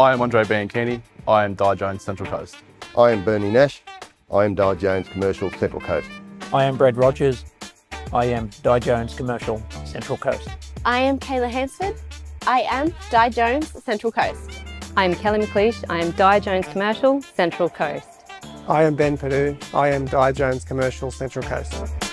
I am Andre Bianchini. I am Di Jones Central Coast. I am Bernie Nash. I am Di Jones Commercial Central Coast. I am Brad Rogers. I am Di Jones Commercial Central Coast. I am Kayla Hansford. I am Di Jones Central Coast. I'm Kelly McLeish. I am Di Jones Commercial Central Coast. I am Ben Perdue. I am Di Jones Commercial Central Coast.